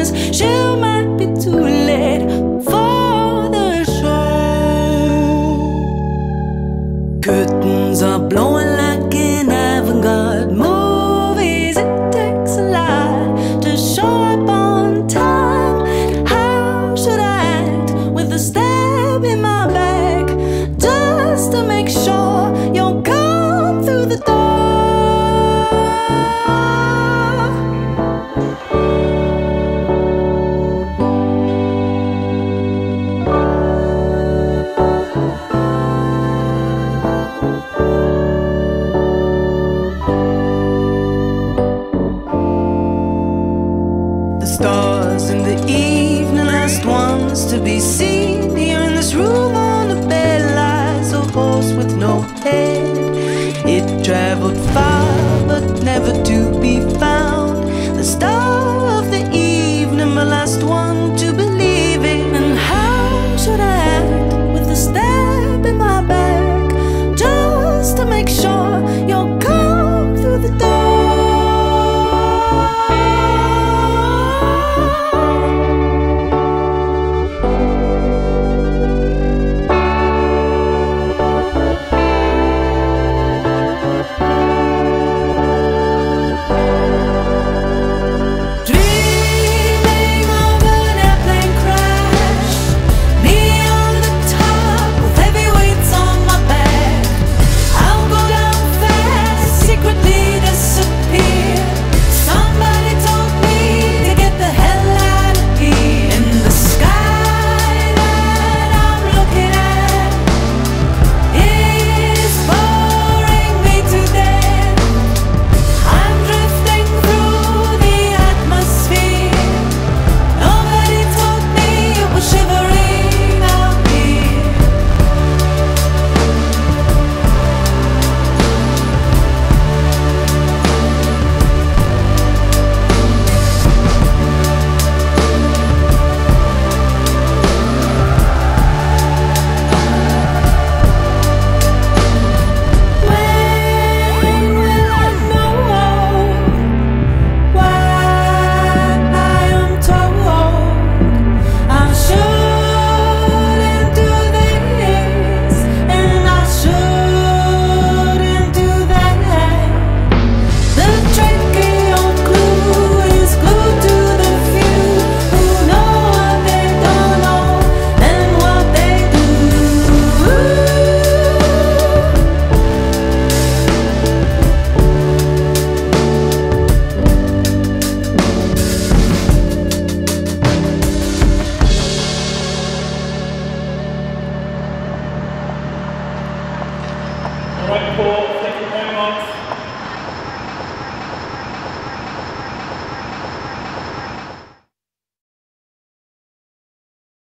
business. She might be too late for the show. Good.